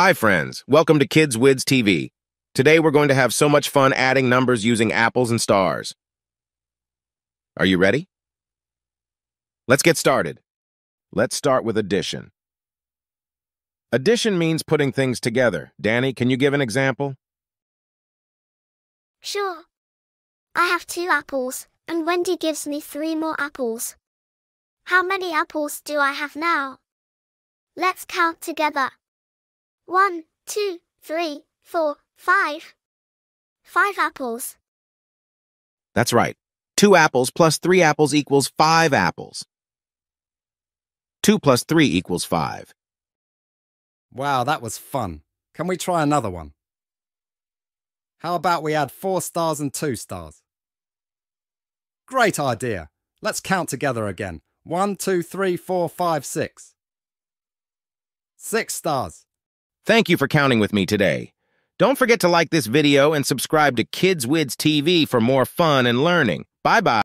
Hi, friends. Welcome to Kids Widz TV. Today we're going to have so much fun adding numbers using apples and stars. Are you ready? Let's get started. Let's start with addition. Addition means putting things together. Danny, can you give an example? Sure. I have two apples, and Wendy gives me three more apples. How many apples do I have now? Let's count together. One, two, three, four, five. Five apples. That's right. Two apples plus three apples equals five apples. Two plus three equals five. Wow, that was fun. Can we try another one? How about we add four stars and two stars? Great idea. Let's count together again. One, two, three, four, five, six. Six stars. Thank you for counting with me today. Don't forget to like this video and subscribe to Kids Widz TV for more fun and learning. Bye-bye.